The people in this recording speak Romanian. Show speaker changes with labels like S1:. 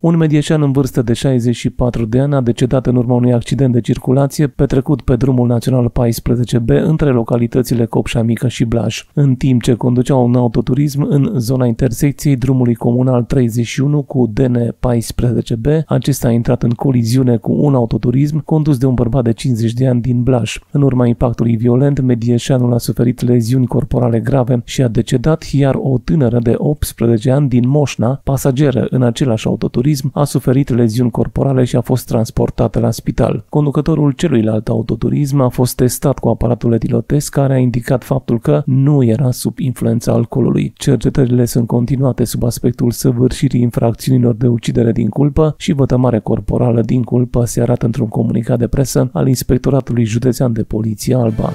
S1: Un medieșan în vârstă de 64 de ani a decedat în urma unui accident de circulație petrecut pe drumul național 14B între localitățile Copșa Mică și Blaj, în timp ce conducea un autoturism în zona intersecției drumului comunal 31 cu DN14B. Acesta a intrat în coliziune cu un autoturism condus de un bărbat de 50 de ani din Blaj. În urma impactului violent, medieșanul a suferit leziuni corporale grave și a decedat, iar o tânără de 18 ani din Moșna, pasageră în același autoturism, autoturism a suferit leziuni corporale și a fost transportată la spital. Conducătorul celuilalt autoturism a fost testat cu aparatul etilotest care a indicat faptul că nu era sub influența alcoolului. Cercetările sunt continuate sub aspectul săvârșirii infracțiunilor de ucidere din culpă și vătămare corporală din culpă se arată într-un comunicat de presă al Inspectoratului Județean de Poliție Alba.